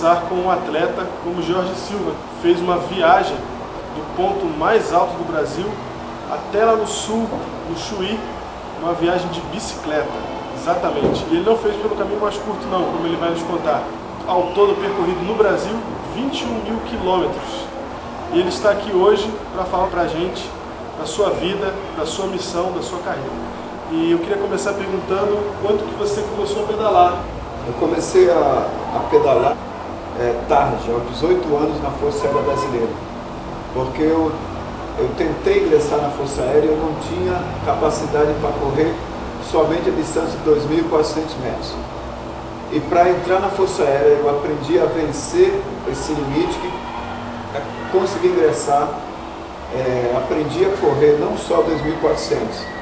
começar com um atleta como Jorge Silva, que fez uma viagem do ponto mais alto do Brasil até lá no sul, no Chuí, uma viagem de bicicleta, exatamente. E ele não fez pelo caminho mais curto não, como ele vai nos contar. Ao todo percorrido no Brasil, 21 mil quilômetros. E ele está aqui hoje para falar para a gente da sua vida, da sua missão, da sua carreira. E eu queria começar perguntando quando que você começou a pedalar. Eu comecei a, a pedalar é, tarde, aos 18 anos, na Força Aérea Brasileira. Porque eu, eu tentei ingressar na Força Aérea e eu não tinha capacidade para correr somente a distância de 2.400 metros. E para entrar na Força Aérea eu aprendi a vencer esse limite, que é conseguir ingressar, é, aprendi a correr não só 2.400.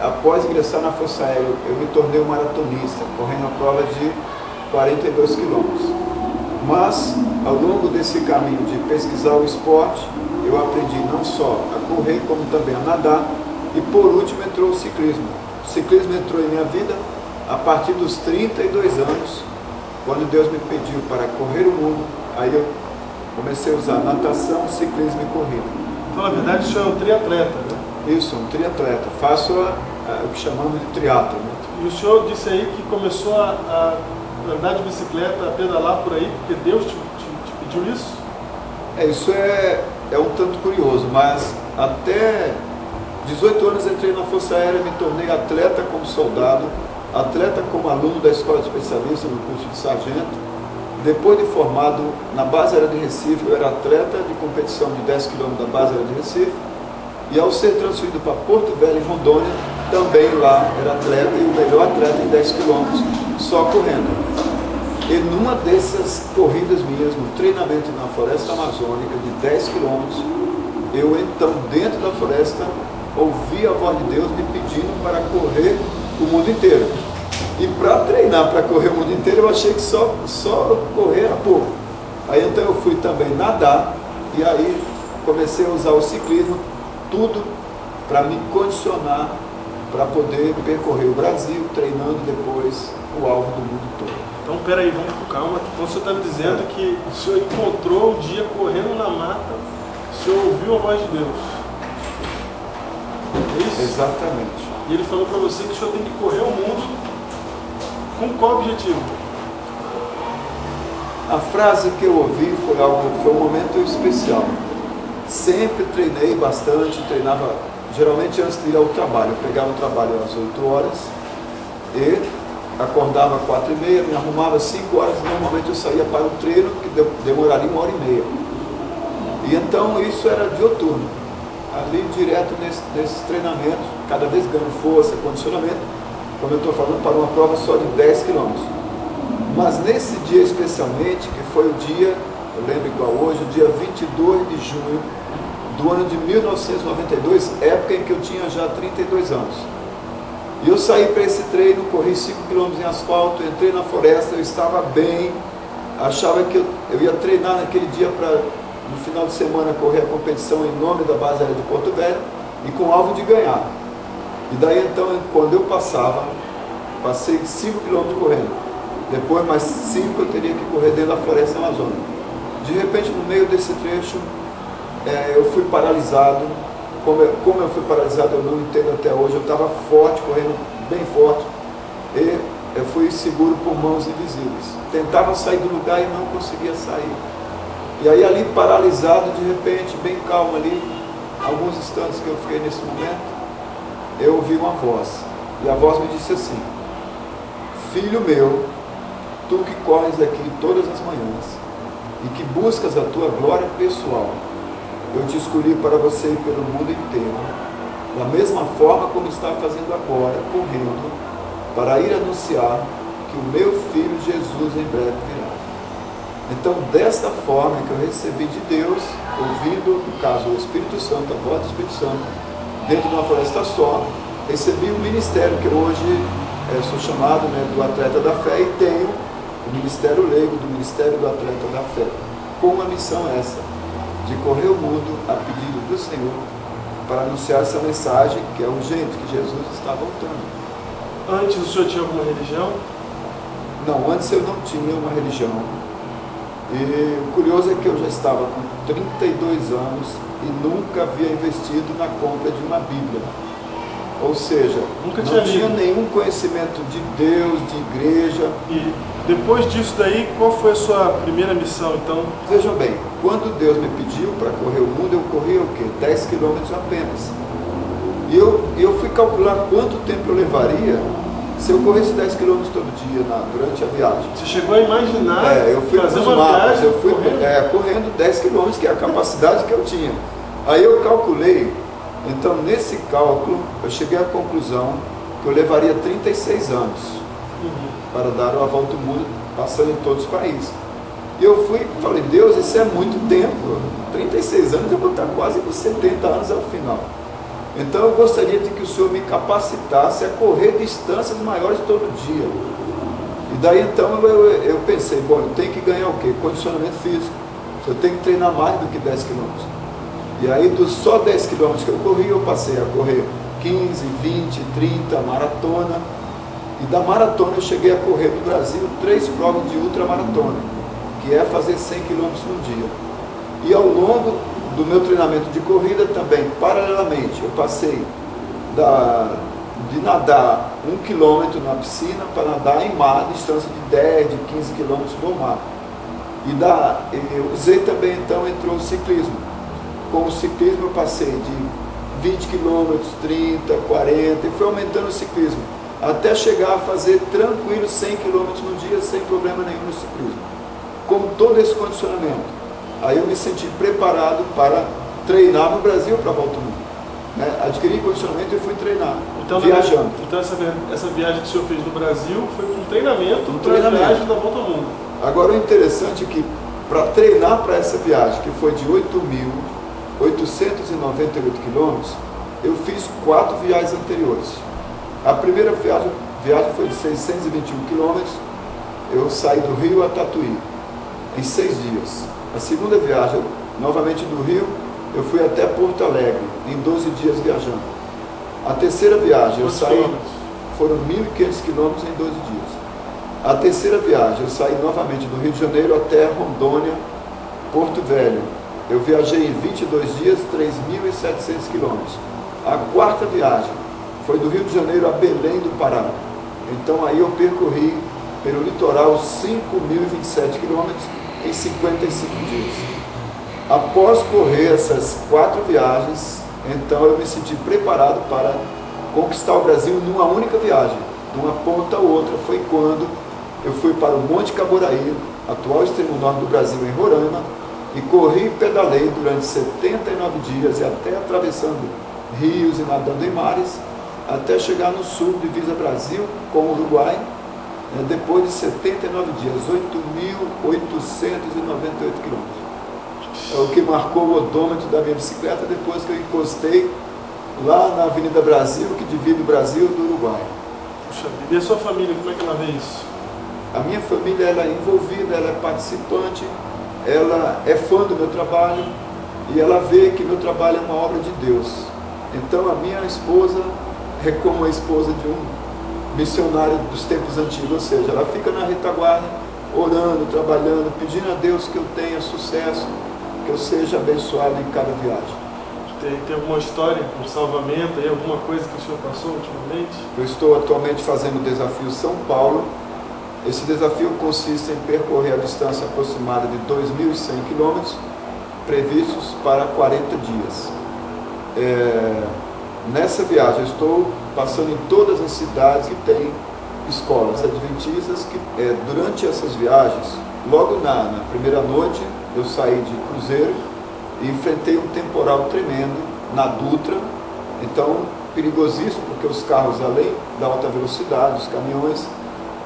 Após ingressar na Força Aérea, eu me tornei um maratonista, correndo a prova de 42 quilômetros. Mas, ao longo desse caminho de pesquisar o esporte, eu aprendi não só a correr, como também a nadar, e por último entrou o ciclismo. O ciclismo entrou em minha vida a partir dos 32 anos, quando Deus me pediu para correr o mundo, aí eu comecei a usar natação, ciclismo e corrida. Então, na verdade, o senhor é um triatleta, né? Isso, um triatleta. Faço a, a, o que chamamos de triatlo. Né? E o senhor disse aí que começou a, a, andar de bicicleta, a pedalar por aí, porque Deus te, te, te pediu isso? É, isso é, é um tanto curioso, mas até 18 anos entrei na Força Aérea, me tornei atleta como soldado, atleta como aluno da Escola de Especialista no curso de sargento, depois de formado na base aérea de Recife, eu era atleta de competição de 10 km da base aérea de Recife. E ao ser transferido para Porto Velho, em Rondônia, também lá era atleta e o melhor atleta em 10 km, só correndo. E numa dessas corridas minhas, no treinamento na floresta amazônica de 10 km, eu então, dentro da floresta, ouvi a voz de Deus me pedindo para correr o mundo inteiro. E para treinar, para correr o mundo inteiro, eu achei que só, só correr era pouco. Aí então eu fui também nadar e aí comecei a usar o ciclismo, tudo para me condicionar para poder percorrer o Brasil, treinando depois o alvo do mundo todo. Então, peraí, vamos com calma. Então, o senhor está me dizendo é. que o senhor encontrou um dia correndo na mata, o senhor ouviu a voz de Deus. É isso? Exatamente. E ele falou para você que o senhor tem que correr o mundo com qual objetivo? A frase que eu ouvi foi, algo, foi um momento especial. Sempre treinei bastante, treinava geralmente antes de ir ao trabalho. Eu pegava o trabalho às 8 horas e acordava às 4 e meia, me arrumava às 5 horas, normalmente eu saía para o treino, que demoraria uma hora e meia. E então isso era dioturno, ali direto nesse, nesses treinamentos, cada vez ganhando força, condicionamento como eu estou falando, para uma prova só de 10 quilômetros. Mas nesse dia especialmente, que foi o dia, eu lembro igual hoje, o dia 22 de junho do ano de 1992, época em que eu tinha já 32 anos. E eu saí para esse treino, corri 5 quilômetros em asfalto, entrei na floresta, eu estava bem, achava que eu, eu ia treinar naquele dia para, no final de semana, correr a competição em nome da base aérea de Porto Velho e com alvo de ganhar. E daí então, quando eu passava, passei 5 km correndo. Depois mais 5 eu teria que correr dentro da floresta amazônica. De repente, no meio desse trecho, é, eu fui paralisado. Como eu, como eu fui paralisado, eu não entendo até hoje. Eu estava forte, correndo bem forte. E eu fui seguro por mãos invisíveis. Tentava sair do lugar e não conseguia sair. E aí ali paralisado, de repente, bem calmo ali, alguns instantes que eu fiquei nesse momento, eu ouvi uma voz. E a voz me disse assim: Filho meu, tu que corres aqui todas as manhãs e que buscas a tua glória pessoal, eu te escolhi para você ir pelo mundo inteiro, da mesma forma como está fazendo agora, correndo, para ir anunciar que o meu filho Jesus em breve virá. Então, desta forma que eu recebi de Deus, ouvindo, no caso, o Espírito Santo, a voz do Espírito Santo, dentro de uma floresta só, recebi o ministério que hoje é, sou chamado né, do atleta da fé e tenho o ministério leigo do ministério do atleta da fé, com uma missão essa, de correr o mundo a pedido do Senhor para anunciar essa mensagem que é urgente, que Jesus está voltando. Antes o senhor tinha alguma religião? Não, antes eu não tinha uma religião. E o curioso é que eu já estava com 32 anos e nunca havia investido na compra de uma Bíblia. Ou seja, Nunca não tinha tinha nenhum conhecimento de Deus, de igreja. E depois disso daí, qual foi a sua primeira missão, então? Vejam bem, quando Deus me pediu para correr o mundo, eu corria o quê? 10 quilômetros apenas. E eu, eu fui calcular quanto tempo eu levaria se eu corresse 10 quilômetros todo dia na- durante a viagem. Você chegou a imaginar É, eu fui fazer uma mapas, viagem eu fui correndo? é, correndo 10 quilômetros, que é a capacidade que eu tinha. Aí eu calculei, então nesse cálculo eu cheguei à conclusão que eu levaria 36 anos. Para dar a volta ao mundo, passando em todos os países. E eu fui e falei, Deus, isso é muito tempo. 36 anos, eu vou estar quase com 70 anos ao final. Então eu gostaria de que o Senhor me capacitasse a correr distâncias maiores todo dia. E daí então eu, eu, eu pensei, bom, eu tenho que ganhar o quê? Condicionamento físico. Eu tenho que treinar mais do que 10 quilômetros. E aí dos só 10 quilômetros que eu corri, eu passei a correr 15, 20, 30, maratona. E da maratona eu cheguei a correr no Brasil três provas de ultramaratona, que é fazer 100 quilômetros no dia. E ao longo do meu treinamento de corrida também, paralelamente, eu passei da, de nadar um quilômetro na piscina para nadar em mar, distância de 10, de 15 quilômetros no mar. E da, eu usei também, então, entrou o ciclismo. Com o ciclismo eu passei de 20 quilômetros, 30, 40, e foi aumentando o ciclismo, até chegar a fazer tranquilo 100 quilômetros no dia, sem problema nenhum no ciclismo. Com todo esse condicionamento. Aí eu me senti preparado para treinar no Brasil para a volta ao mundo. Né? Adquiri condicionamento e fui treinar, Então, viajando. então essa, essa viagem que o senhor fez no Brasil foi um treinamento Um para a treinamento. viagem da volta ao mundo. Agora o interessante é que para treinar para essa viagem, que foi de 8.898 quilômetros, eu fiz quatro viagens anteriores. A primeira viagem, viagem foi de 621 quilômetros, eu saí do Rio a Tatuí, em seis dias. A segunda viagem, novamente do Rio, eu fui até Porto Alegre, em 12 dias viajando. A terceira viagem, eu saí, foram 1.500 quilômetros em 12 dias. A terceira viagem, eu saí novamente do Rio de Janeiro até Rondônia, Porto Velho. Eu viajei em 22 dias, 3.700 quilômetros. A quarta viagem foi do Rio de Janeiro a Belém do Pará. Então aí eu percorri pelo litoral 5.027 quilômetros em 55 dias. Após correr essas quatro viagens, então eu me senti preparado para conquistar o Brasil numa única viagem, de uma ponta a outra. Foi quando eu fui para o Monte Caboraí, atual extremo norte do Brasil, em Roraima, e corri e pedalei durante 79 dias e até atravessando rios e nadando em mares, até chegar no sul, divisa Brasil com o Uruguai, né, depois de 79 dias, 8.898 quilômetros. É o que marcou o odômetro da minha bicicleta depois que eu encostei lá na Avenida Brasil, que divide o Brasil do Uruguai. Puxa vida. E a sua família, como é que ela vê isso? A minha família ela é envolvida, ela é participante, ela é fã do meu trabalho e ela vê que meu trabalho é uma obra de Deus. Então a minha esposa é como a esposa de um missionário dos tempos antigos, ou seja, ela fica na retaguarda, orando, trabalhando, pedindo a Deus que eu tenha sucesso, que eu seja abençoado em cada viagem. Tem, tem alguma história, um salvamento aí, alguma coisa que o senhor passou ultimamente? Eu estou atualmente fazendo o desafio São Paulo. Esse desafio consiste em percorrer a distância aproximada de 2.100 quilômetros, previstos para 40 dias. É, nessa viagem, eu estou passando em todas as cidades que têm escolas adventistas. Que, é, durante essas viagens, logo na, na primeira noite, eu saí de cruzeiro e enfrentei um temporal tremendo na Dutra. Então, perigosíssimo, porque os carros, além da alta velocidade, os caminhões,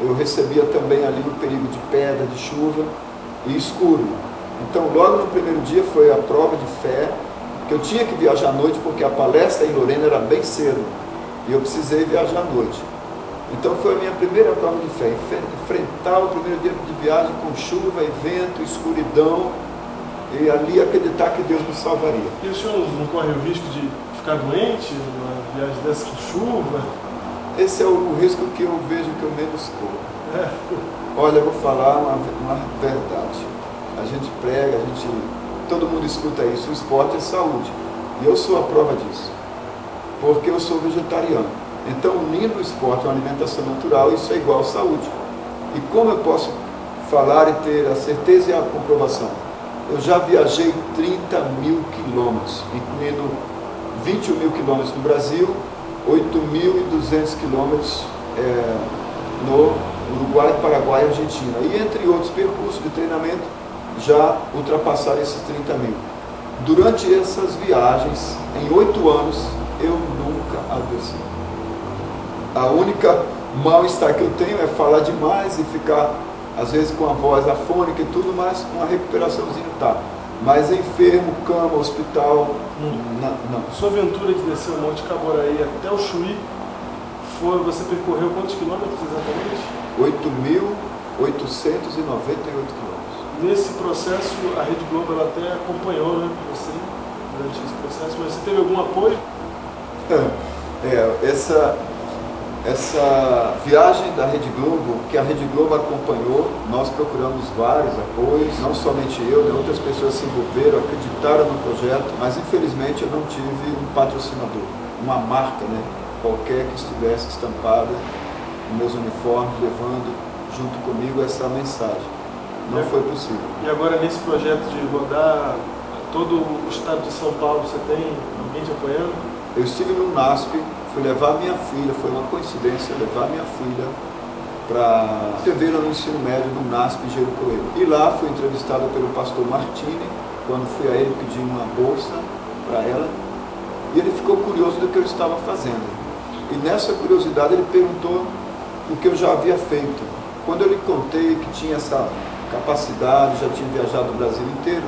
eu recebia também ali o perigo de pedra, de chuva e escuro. Então, logo no primeiro dia foi a prova de fé, que eu tinha que viajar à noite, porque a palestra em Lorena era bem cedo, e eu precisei viajar à noite. Então foi a minha primeira prova de fé, enfrentar o primeiro dia de viagem com chuva, e vento, escuridão, e ali acreditar que Deus me salvaria. E o senhor não corre o risco de ficar doente numa viagem dessa com chuva? Esse é o risco que eu vejo que eu menos corro. É. Olha, eu vou falar uma, uma verdade. a gente prega, a gente, todo mundo escuta isso, o esporte é saúde. E eu sou a prova disso, porque eu sou vegetariano. Então, unindo o esporte à alimentação natural, isso é igual à saúde. E como eu posso falar e ter a certeza e a comprovação? Eu já viajei 30 mil quilômetros, incluindo 21 mil quilômetros no Brasil, 8.200 quilômetros é, no Uruguai, Paraguai e Argentina. E entre outros percursos de treinamento, já ultrapassaram esses 30 mil. Durante essas viagens, em oito anos, eu nunca adoeci. A única mal-estar que eu tenho é falar demais e ficar, às vezes, com a voz afônica e tudo, mas uma recuperaçãozinha tá. Mas enfermo, cama, hospital, não. não. Sua aventura de descer o Monte Caboraí até o Chuí, foi, você percorreu quantos quilômetros exatamente? 8.898 quilômetros. Nesse processo, a Rede Globo ela até acompanhou né, você durante esse processo, mas você teve algum apoio? É, essa, essa viagem da Rede Globo, que a Rede Globo acompanhou, nós procuramos vários apoios, não somente eu, né, outras pessoas se envolveram, acreditaram no projeto, mas infelizmente eu não tive um patrocinador, uma marca né, qualquer que estivesse estampada nos meus uniformes, levando junto comigo essa mensagem. Não foi possível. E agora nesse projeto de rodar todo o estado de São Paulo, você tem alguém te apoiando? Eu estive no NASP, fui levar minha filha, foi uma coincidência levar minha filha para escrever no ensino médio no NASP Gero Coelho. E lá fui entrevistado pelo pastor Martini, quando fui a ele pedir uma bolsa para ela, e ele ficou curioso do que eu estava fazendo. E nessa curiosidade ele perguntou o que eu já havia feito. Quando eu lhe contei que tinha essa capacidade, já tinha viajado o Brasil inteiro,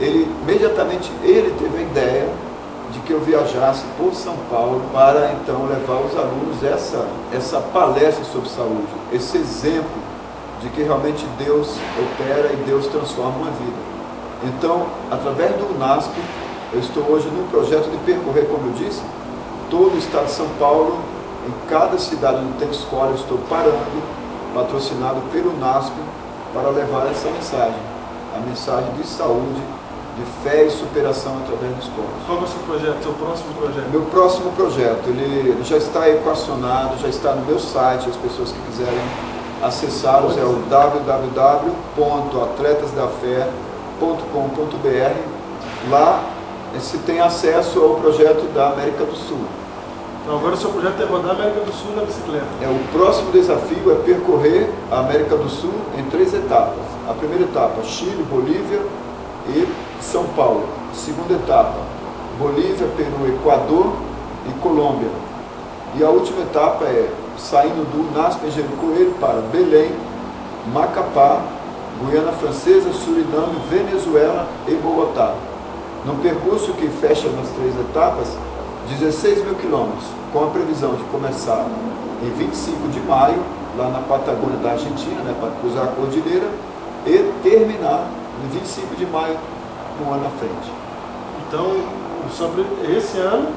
ele imediatamente ele teve a ideia de que eu viajasse por São Paulo para então levar os alunos essa, essa palestra sobre saúde, esse exemplo de que realmente Deus opera e Deus transforma uma vida. Então, através do UNASP, eu estou hoje num projeto de percorrer, como eu disse, todo o estado de São Paulo, em cada cidade onde tem escola, eu estou parando, patrocinado pelo UNASP, para levar essa mensagem, a mensagem de saúde, de fé e superação através do esporte. Qual é o seu projeto, seu próximo projeto? Meu próximo projeto, ele já está equacionado, já está no meu site, as pessoas que quiserem acessá-los é o www.atletasdafé.com.br. Lá se tem acesso ao projeto da América do Sul. Então agora o seu projeto é rodar a América do Sul na bicicleta. É, o próximo desafio é percorrer a América do Sul em três etapas. A primeira etapa, Chile, Bolívia e São Paulo. Segunda etapa, Bolívia, Peru, Equador e Colômbia. E a última etapa é saindo do Naspe Engenheiro Coelho para Belém, Macapá, Guiana Francesa, Suriname, Venezuela e Bogotá. Num percurso que fecha nas três etapas, 16 mil quilômetros com a previsão de começar em 25 de maio, lá na Patagônia da Argentina, né, para cruzar a cordilheira, e terminar em 25 de maio, um ano à frente. Então, sobre esse ano,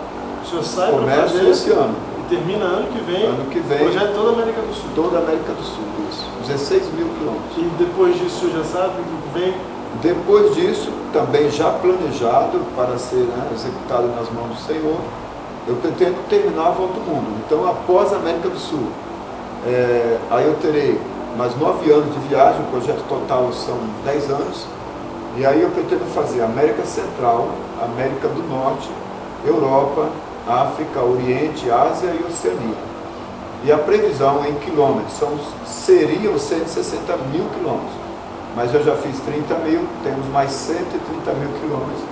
o senhor sai para fazer esse ano. E termina ano que vem. Ano que vem. Projeto toda a América do Sul. Toda a América do Sul, isso. 16 mil quilômetros. E depois disso, o senhor já sabe que vem? Depois disso, também já planejado para ser né, executado nas mãos do Senhor, eu pretendo terminar a volta ao mundo. Então, após a América do Sul, é, aí eu terei mais nove anos de viagem, o projeto total são dez anos, e aí eu pretendo fazer América Central, América do Norte, Europa, África, Oriente, Ásia e Oceania. E a previsão em quilômetros são, seriam 160 mil quilômetros. Mas eu já fiz 30 mil, temos mais 130 mil quilômetros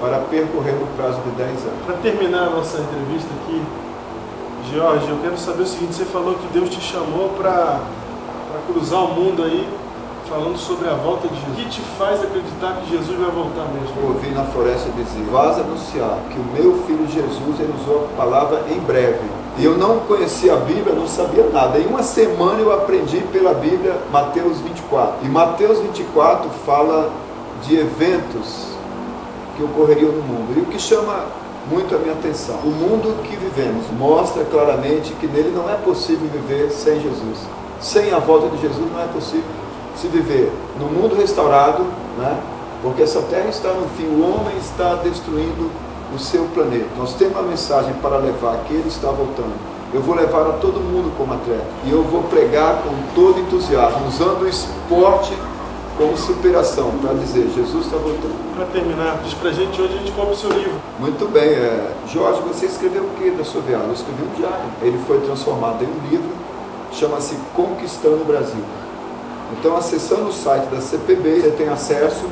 para percorrer no prazo de 10 anos. Para terminar a nossa entrevista aqui, Jorge, eu quero saber o seguinte, você falou que Deus te chamou para cruzar o mundo aí, falando sobre a volta de Jesus. O que te faz acreditar que Jesus vai voltar mesmo? Eu ouvi na floresta dizer, vás anunciar que o meu filho Jesus, ele usou a palavra em breve. E eu não conhecia a Bíblia, não sabia nada. Em uma semana eu aprendi pela Bíblia Mateus 24. E Mateus 24 fala de eventos que ocorreriam no mundo. E o que chama muito a minha atenção, o mundo que vivemos mostra claramente que nele não é possível viver sem Jesus. Sem a volta de Jesus não é possível se viver no mundo restaurado, né? porque essa terra está no fim, o homem está destruindo o seu planeta. Nós temos uma mensagem para levar, que ele está voltando. Eu vou levar a todo mundo como atleta e eu vou pregar com todo entusiasmo, usando o esporte como superação, para dizer, Jesus está voltando. Para terminar, diz para a gente onde a gente compra o seu livro. Muito bem, é, Jorge, você escreveu o que da sua viagem? Eu escrevi um diário. Ele foi transformado em um livro, chama-se Conquistando o Brasil. Então, acessando o site da CPB, você tem acesso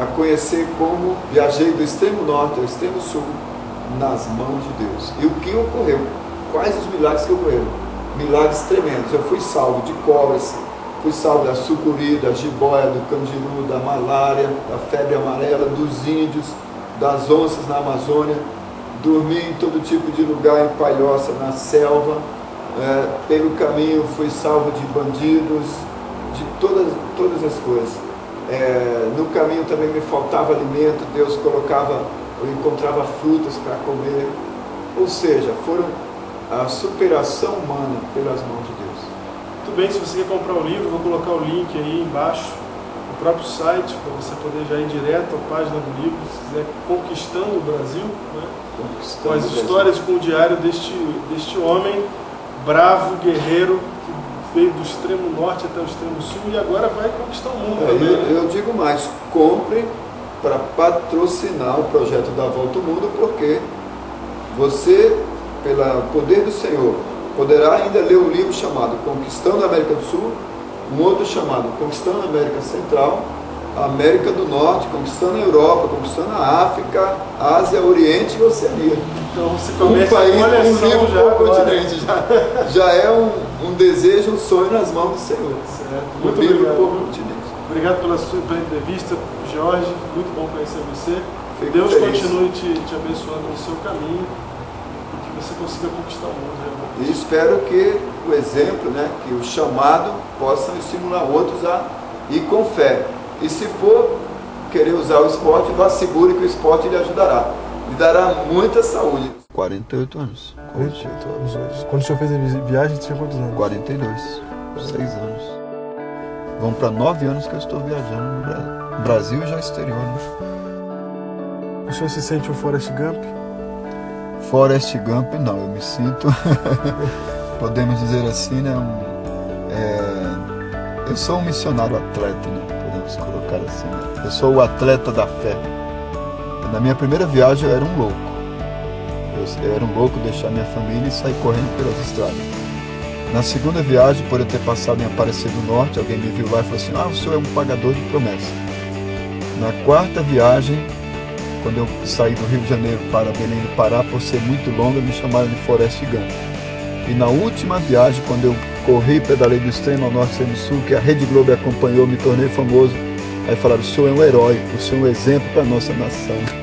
a conhecer como viajei do extremo norte ao extremo sul nas mãos de Deus. E o que ocorreu? Quais os milagres que ocorreram? Milagres tremendos. Eu fui salvo de cobras, fui salvo da sucuri, da jiboia, do candiru, da malária, da febre amarela, dos índios, das onças na Amazônia. Dormi em todo tipo de lugar, em palhoça, na selva. É, pelo caminho fui salvo de bandidos, de todas, todas as coisas. É, no caminho também me faltava alimento, Deus colocava, eu encontrava frutas para comer. Ou seja, foram a superação humana pelas mãos de Deus. Muito bem, se você quer comprar o livro, vou colocar o link aí embaixo, no próprio site, para você poder já ir direto à página do livro, se quiser Conquistando o Brasil, né? Conquistando com as histórias, com o diário deste, deste homem bravo, guerreiro, veio do extremo norte até o extremo sul e agora vai conquistar o mundo é, também. Eu, eu, digo mais, compre para patrocinar o projeto da Volta ao Mundo, porque você, pelo poder do Senhor, poderá ainda ler um livro chamado Conquistando a América do Sul, um outro chamado Conquistando a América Central, a América do Norte, conquistando a Europa, conquistando a África, Ásia, Oriente e Oceania. Então começa um país, um livro já por continente. Já, já é um, um, desejo, um sonho nas mãos do Senhor. Certo. Muito obrigado. Obrigado pela sua pela entrevista, Jorge. Muito bom conhecer você. Fico Deus feliz. continue te, te abençoando no seu caminho e que você consiga conquistar o mundo realmente. E espero que o exemplo, né, que o chamado possa estimular outros a ir com fé e se for querer usar o esporte, vá seguro que o esporte lhe ajudará. Lhe dará muita saúde. 48 anos. 48 anos hoje. Quando o senhor fez a viagem, tinha quantos anos? 42. 6 anos. Vão para 9 anos que eu estou viajando no Brasil e já exterior. Né? O senhor se sente um Forrest Gump? Forrest Gump, não. Eu me sinto, podemos dizer assim, né? Um, é, eu sou um missionário atleta, né? podemos colocar assim. Né? Eu sou o atleta da fé. Na minha primeira viagem eu era um louco. Eu, era um louco deixar minha família e sair correndo pelas estradas. Na segunda viagem, por eu ter passado em Aparecer do Norte, alguém me viu lá e falou assim: Ah, o senhor é um pagador de promessas. Na quarta viagem, quando eu saí do Rio de Janeiro para Belém do Pará, por ser muito longa, me chamaram de Forest Gump. E na última viagem, quando eu corri e pedalei do extremo ao norte e extremo sul, que a Rede Globo acompanhou, me tornei famoso. Aí falaram, o senhor é um herói, o senhor é um exemplo para a nossa nação.